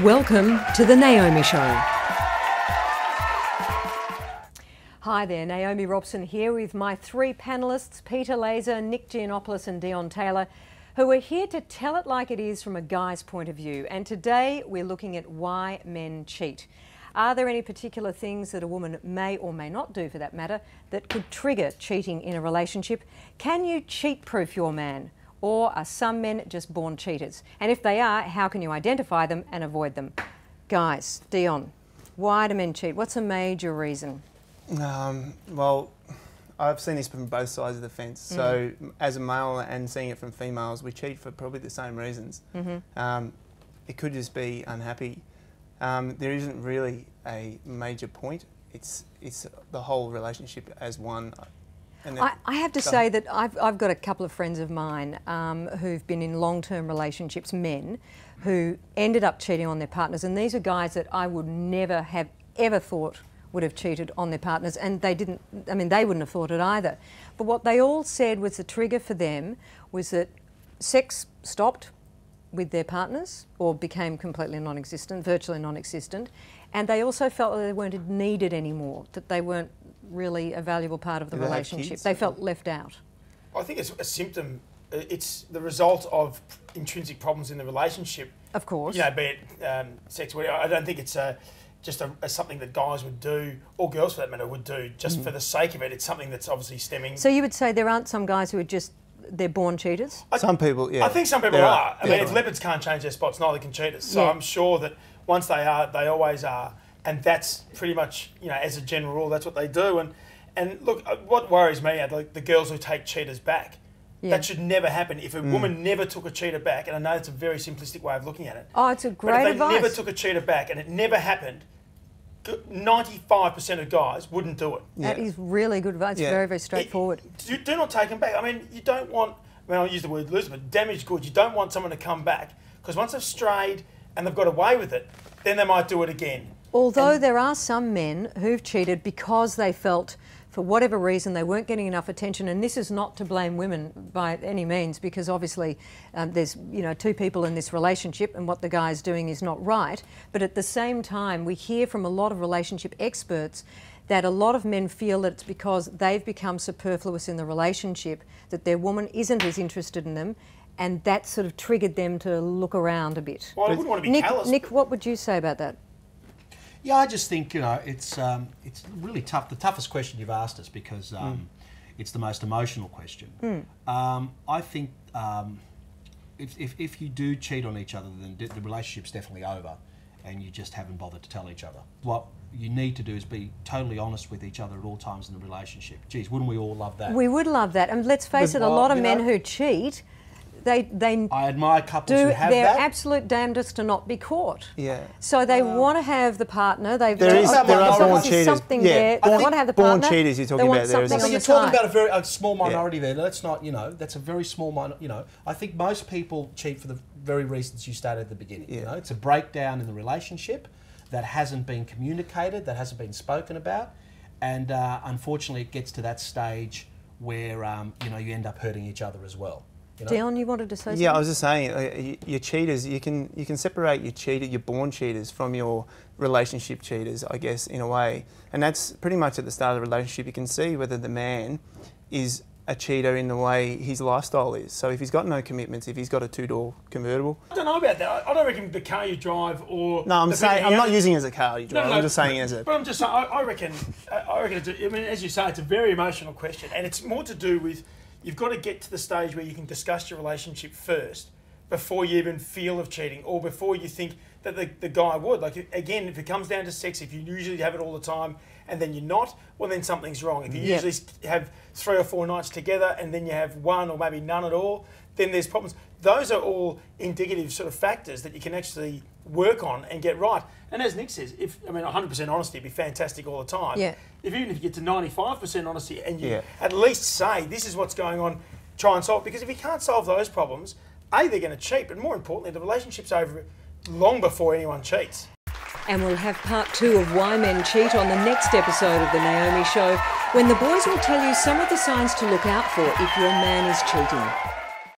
Welcome to The Naomi Show. Hi there, Naomi Robson here with my three panellists, Peter Lazer, Nick Giannopoulos, and Dion Taylor, who are here to tell it like it is from a guy's point of view. And today we're looking at why men cheat. Are there any particular things that a woman may or may not do, for that matter, that could trigger cheating in a relationship? Can you cheat proof your man? Or are some men just born cheaters? And if they are, how can you identify them and avoid them? Guys, Dion, why do men cheat? What's a major reason? Um, well, I've seen this from both sides of the fence. So, as a male and seeing it from females, we cheat for probably the same reasons. Um, it could just be unhappy. Um, there isn't really a major point. It's it's the whole relationship as one. I, I have to say that I've, I've got a couple of friends of mine um, who've been in long term relationships, men, who ended up cheating on their partners. And these are guys that I would never have ever thought would have cheated on their partners. And they didn't, I mean, they wouldn't have thought it either. But what they all said was the trigger for them was that sex stopped with their partners or became completely non existent, virtually non existent. And they also felt that they weren't needed anymore, that they weren't really a valuable part of the Did relationship. kids? They felt left out. I think it's a symptom. uh, It's the result of intrinsic problems in the relationship. Of course. You know, be it um, sex. I don't think it's a, just a, a something that guys would do, or girls for that matter, would do just for the sake of it. It's something that's obviously stemming. Mm. So you would say there aren't some guys who are just they're born cheaters? some people, yeah. I think some people there are. I mean, if definitely. leopards can't change their spots, neither can cheaters. So Yeah. I'm sure that once they are, they always are, and that's pretty much you know as a general rule, that's what they do. And and look, uh, what worries me are the, the girls who take cheaters back. Yeah. That should never happen. If a woman never took a cheater back, and I know it's a very simplistic way of looking at it. Oh, it's a great but great if they advice. never took a cheater back and it never happened, ninety-five percent of guys wouldn't do it. That Yeah. is really good advice. Yeah. Very, very straightforward. It- do, do not take them back. I mean, you don't want. I mean, I'll use the word lose, but damaged goods. You don't want someone to come back because once they've strayed and they've got away with it, then they might do it again. Although there are some men who've cheated because they felt, for whatever reason, they weren't getting enough attention. And this is not to blame women by any means, because obviously um, there's you know two people in this relationship, and what the guy's doing is not right. But at the same time, we hear from a lot of relationship experts that a lot of men feel that it's because they've become superfluous in the relationship that their woman isn't as interested in them. And that sort of triggered them to look around a bit. Well, I wouldn't want to be Nick, callous. Nick, what would you say about that? Yeah, I just think you know it's um, it's really tough. The toughest question you've asked us because um, it's the most emotional question. Um, I think um, if, if, if you do cheat on each other, then the relationship's definitely over, and you just haven't bothered to tell each other. What you need to do is be totally honest with each other at all times in the relationship. Geez, wouldn't we all love that? We would love that. And let's face But, it, a lot of men know- who cheat, they they I admire couples do who have their that. absolute damnedest to not be caught. Yeah. So they want to have the partner. They There is- there are born cheaters. something Yeah, there. born- they want to have the born partner. cheaters you're talking about there, something isn't the you're talking side. about a very a small minority there. Let's not, you know, that's a very small minority. You know, I think most people cheat for the very reasons you stated at the beginning. You Yeah. know, it's a breakdown in the relationship that hasn't been communicated, that hasn't been spoken about, and uh, unfortunately, it gets to that stage where um, you know you end up hurting each other as well. You know? Dion, you wanted to say Yeah, I was just saying, uh, y- your cheaters, you can you can separate your cheater, your born cheaters, from your relationship cheaters, I guess, in a way. And that's pretty much at the start of the relationship. You can see whether the man is a cheater in the way his lifestyle is. So if he's got no commitments, if he's got a two-door convertible. I don't know about that. I- I don't reckon the car you drive or. No, I'm the saying I'm not using it as a car you drive. No, no, I'm just saying as a. But I'm just saying, I, I reckon, I- I reckon. It's a, I mean, as you say, it's a very emotional question, and it's more to do with you've got to get to the stage where you can discuss your relationship first before you even feel of cheating, or before you think that the, the guy would. Like again, if it comes down to sex, if you usually have it all the time and then you're not, well then something's wrong. If you Yep. usually have three or four nights together and then you have one or maybe none at all, then there's problems. Those are all indicative sort of factors that you can actually work on and get right. And as Nick says, if I mean 100% honesty would be fantastic all the time. Yeah. If even if you get to 95% honesty and you Yeah. at least say this is what's going on, try and solve. it. Because if you can't solve those problems, a they're going to cheat, but more importantly, the relationship's over long before anyone cheats. And we'll have part two of Why Men Cheat on the next episode of The Naomi Show, when the boys will tell you some of the signs to look out for if your man is cheating.